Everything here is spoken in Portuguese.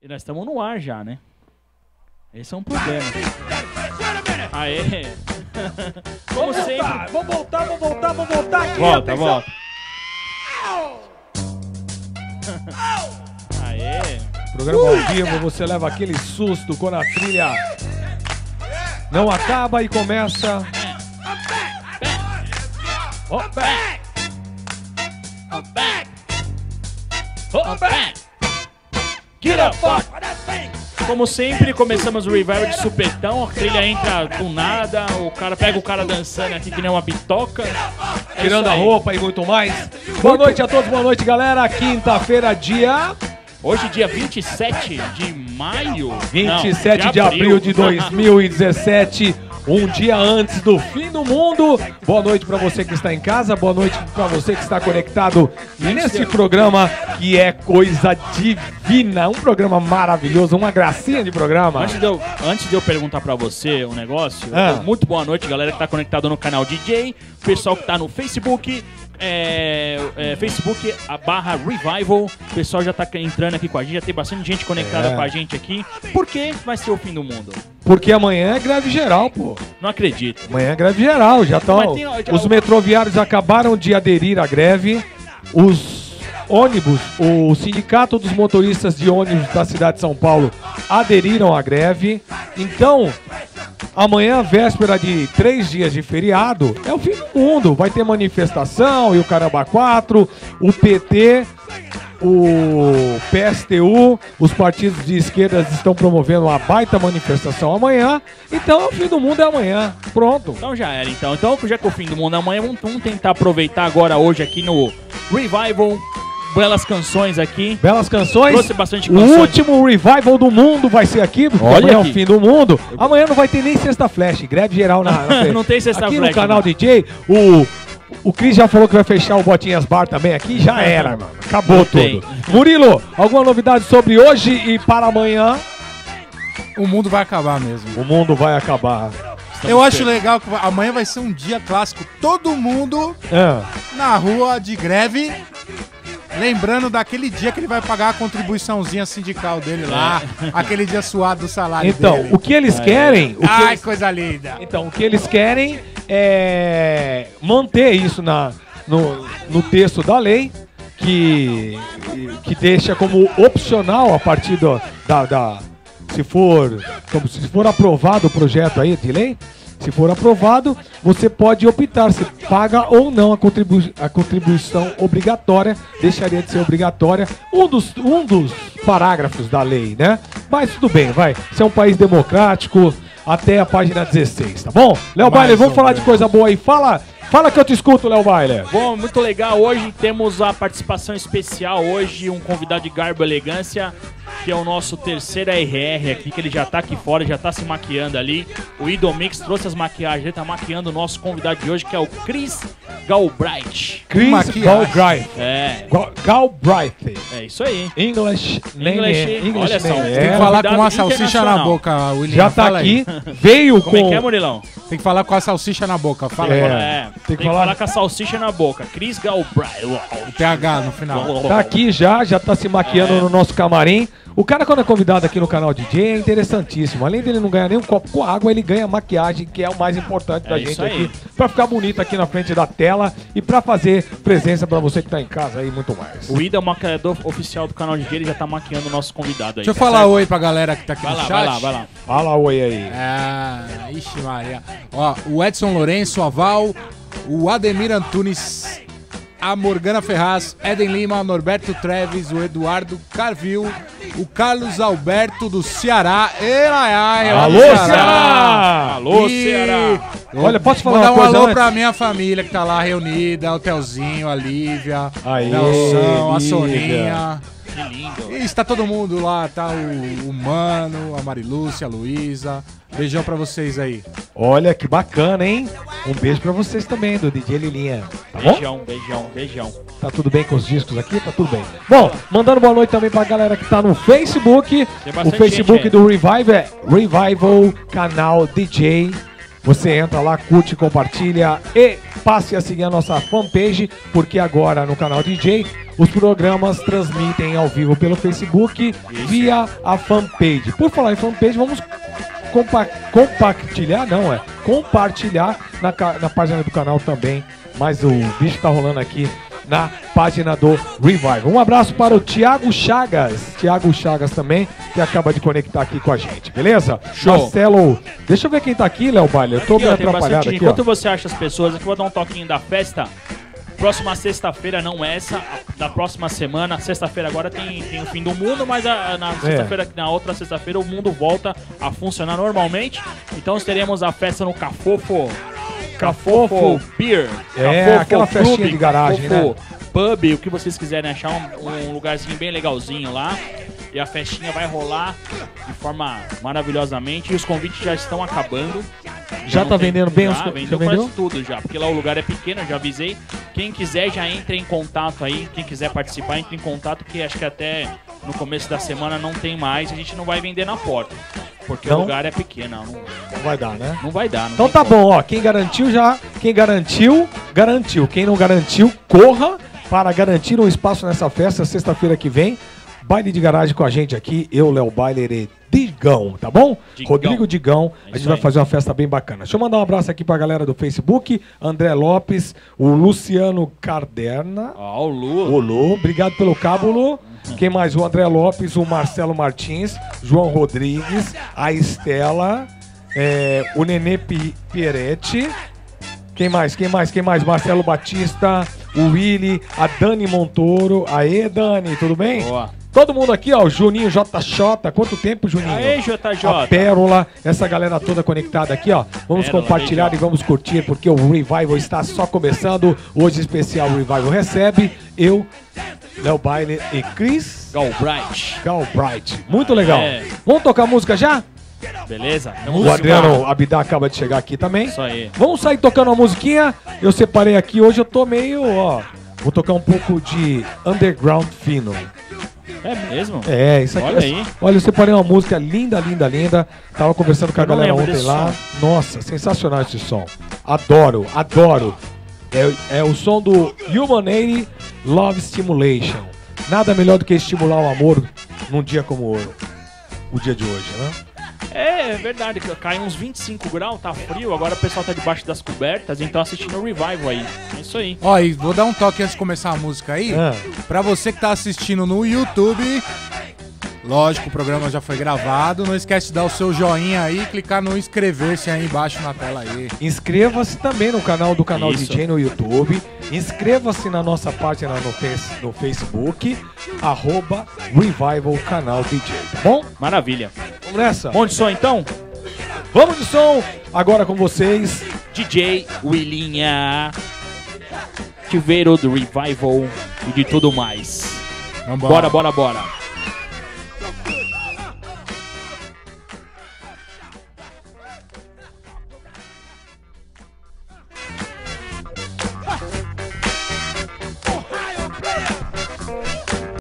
E nós estamos no ar já, né? Esse é um problema. Aê! Como sempre. Vamos voltar, vamos voltar, vamos voltar aqui. Volta, atenção. volta. Aê! Programa ao vivo, você leva aquele susto quando a trilha não acaba e começa. Oh, back. I'm back! Oh, back! Como sempre, começamos o revival de supetão, a trilha entra do nada, o cara pega o cara dançando aqui que nem uma bitoca. É Tirando a roupa e muito mais. Boa noite a todos, boa noite, galera. Quinta-feira, dia Hoje, dia 27 de maio. 27 Não, de abril de 2017. Um dia antes do fim do mundo. Boa noite pra você que está em casa, boa noite pra você que está conectado nesse programa que é coisa divina. Um programa maravilhoso, uma gracinha de programa. Antes de, eu, antes de eu perguntar pra você um negócio, Ah. muito boa noite, galera que tá conectado no canal DJ, pessoal que tá no Facebook, é, é, Facebook a barra Revival, o pessoal já tá entrando aqui com a gente, já tem bastante gente conectada É. com a gente aqui. Por que vai ser o fim do mundo? Porque amanhã é greve geral, pô. Não acredito. Amanhã é greve geral, já estão. Os metroviários acabaram de aderir à greve. Os ônibus, o sindicato dos motoristas de ônibus da cidade de São Paulo aderiram à greve. Então, amanhã, véspera de três dias de feriado, é o fim do mundo. Vai ter manifestação e o Caramba 4, o PT. O PSTU, os partidos de esquerda estão promovendo uma baita manifestação amanhã. Então, o fim do mundo é amanhã. Pronto. Então já era, então. Então, já que o fim do mundo é amanhã, vamos tentar aproveitar agora hoje aqui no Revival. Belas canções aqui. Belas canções. Trouxe bastante O canções. último revival do mundo vai ser aqui, porque Olha amanhã é o aqui. fim do mundo. Amanhã não vai ter nem sexta flash, greve geral na. na Não tem sexta aqui flash, no canal não. DJ, o. O Cris já falou que vai fechar o Botinhas Bar também aqui, já era, mano. Acabou Não tudo. tem. Murilo, alguma novidade sobre hoje e para amanhã? O mundo vai acabar mesmo. O mundo vai acabar. Eu acho legal que amanhã vai ser um dia clássico. Todo mundo É. na rua de greve. Lembrando daquele dia que ele vai pagar a contribuiçãozinha sindical dele lá. Aquele dia suado do salário Então, dele. o que eles querem. O que Ai, eles- coisa linda. Então, o que eles querem é manter isso na, no, no texto da lei, que, que deixa como opcional a partir do, da, da- Se for. Como se for aprovado o projeto aí de lei. Se for aprovado, você pode optar se paga ou não a, contribu a contribuição obrigatória, deixaria de ser obrigatória, um dos, um dos parágrafos da lei, né? Mas tudo bem, vai. Isso é um país democrático, até a página 16, tá bom? Léo Baile, vamos falar de coisa boa aí. Fala, fala que eu te escuto, Léo Baile. Bom, muito legal. Hoje temos a participação especial. Hoje, um convidado de garbo e elegância, que é o nosso terceiro RR aqui, que ele já tá aqui fora, já tá se maquiando ali. O Idomix trouxe as maquiagens, ele tá maquiando o nosso convidado de hoje, que é o Chris Galbright. Chris maquiagem. Galbraith. É, Gal- Galbraith. é isso aí. English name. English, olha só, name. tem Tem que É. falar com uma salsicha na boca, William. Já tá Fala aí. aqui, veio Como é com... que é, Murilão? Tem que falar com a salsicha na boca. Fala É. agora. É, tem tem que que falar- falar com a salsicha na boca. Chris Galbright. O TH no final. Tá aqui já, já tá se maquiando É. no nosso camarim. O cara, quando é convidado aqui no canal DJ, é interessantíssimo. Além dele não ganhar nem um copo com água, ele ganha maquiagem, que é o mais importante da É gente isso aí. aqui. Pra ficar bonito aqui na frente da tela e pra fazer presença pra você que tá em casa aí e muito mais. O Ida é o maquiador oficial do canal de ele já tá maquiando o nosso convidado aí. Deixa eu tá falar certo? oi pra galera que tá aqui Vai no lá, chat. vai lá, vai lá. Fala oi aí. Ah, ixi Maria. Ó, o Edson Lourenço, a Val, o Ademir Antunes, a Morgana Ferraz, Eden Lima, Norberto Treves, o Eduardo Carvil, o Carlos Alberto do Ceará. Ei, ai, lá do Alô, Ceará! Alô, E- Ceará! Olha, posso falar Mandar uma um coisa alô antes? pra minha família que tá lá reunida, o Telzinho, a Lívia, Aê, Nelson, a. Soninha. Que lindo. E está todo mundo lá, tá o, o Mano, a Marilúcia, a Luísa. Beijão pra vocês aí. Olha que bacana, hein? Um beijo pra vocês também, do DJ Lilinha. Tá bom? Beijão, beijão, beijão. Tá tudo bem com os discos aqui? Tá tudo bem. Bom, mandando boa noite também pra galera que tá no Facebook. O Facebook gente, do Revive é Revival Canal DJ. Você entra lá, curte, compartilha e passe a seguir a nossa fanpage, porque agora no canal DJ os programas transmitem ao vivo pelo Facebook via a fanpage. Por falar em fanpage, vamos compa compartilhar, não é? Compartilhar na, na página do canal também. Mas o bicho tá rolando aqui na página do Revival. Um abraço para o Thiago Chagas, Thiago Chagas também, que acaba de conectar aqui com a gente, beleza? Show. Marcelo, deixa eu ver quem tá aqui, Léo Baile. Eu tô Aqui, meio ó, atrapalhado aqui, Enquanto ó. você acha as pessoas, aqui eu vou dar um toquinho da festa. Próxima sexta-feira, não essa, a- da próxima semana. Sexta-feira agora tem, tem o fim do mundo, mas a- na sexta-feira, na outra sexta-feira, o mundo volta a funcionar normalmente. Então teremos a festa no Cafofo. Cafofo. Beer. É, Cafofo aquela festinha de garagem, né? Pub, o que vocês quiserem achar, um, um lugarzinho bem legalzinho lá. E a festinha vai rolar de forma maravilhosamente. E os convites já estão acabando. Já não tá vendendo bem já, os co- vendeu já vendeu? quase tudo já, porque lá o lugar é pequeno, já avisei. Quem quiser já entra em contato aí, quem quiser participar, entre em contato, que acho que até no começo da semana não tem mais, a gente não vai vender na porta. Porque Não? o lugar é pequeno, não, Não vai dar, né? não vai dar. não Então tá como. bom, ó. Quem garantiu já, quem garantiu, garantiu. Quem não garantiu, corra para garantir um espaço nessa festa sexta-feira que vem. Baile de garagem com a gente aqui, eu, Léo Bailer e Digão, tá bom? Digão. Rodrigo Digão, É a gente vai fazer uma festa bem bacana. Deixa eu mandar um abraço aqui pra galera do Facebook, André Lopes, o Luciano Carderna, Ó, o Lu. o Lu, obrigado pelo cabo, Lu. Quem mais? O André Lopes, o Marcelo Martins, João Rodrigues, a Estela, é, o Nenê Pi- Pieretti. Quem mais? Quem mais? Quem mais? Marcelo Batista, o Willy, a Dani Montoro. Aê, Dani, tudo bem? Boa. Todo mundo aqui, ó, o Juninho JJ. Quanto tempo, Juninho? Aê, JJ. A Pérola, essa galera toda conectada aqui, ó. Vamos Pérola, compartilhar e vamos curtir, porque o Revival está só começando. Hoje, especial Revival recebe eu, Léo Baile e Chris Galbright. Galbright. Muito legal. É. Vamos tocar música já? Beleza? O Adriano Abidá acaba de chegar aqui também. Isso aí. Vamos sair tocando uma musiquinha. Eu separei aqui hoje, eu tô meio, ó. Vou tocar um pouco de underground fino. É mesmo? É, isso aqui. Olha é- aí. Olha, eu separei uma música linda, linda, linda. Tava conversando com a galera ontem lá. som. Nossa, sensacional esse som. Adoro, adoro. É, é o som do Humanity Love Stimulation. Nada melhor do que estimular o amor num dia como o dia de hoje, né? É, é verdade, que cai uns 25 graus, tá frio, agora o pessoal tá debaixo das cobertas, então assistindo o Revival aí. É isso aí. Ó, e vou dar um toque antes de começar a música aí. Ah. Pra você que tá assistindo no YouTube, lógico, o programa já foi gravado. Não esquece de dar o seu joinha aí e clicar no inscrever-se aí embaixo na tela aí. Inscreva-se também no canal do canal Isso. DJ no YouTube. Inscreva-se na nossa página no, face- no Facebook, arroba Revival Canal DJ, tá bom? Maravilha. Vamos nessa? Bom de som então? Vamos de som, agora com vocês. DJ Willinha. Tiveiro do Revival e de tudo mais. Vambora. Bora, bora, bora.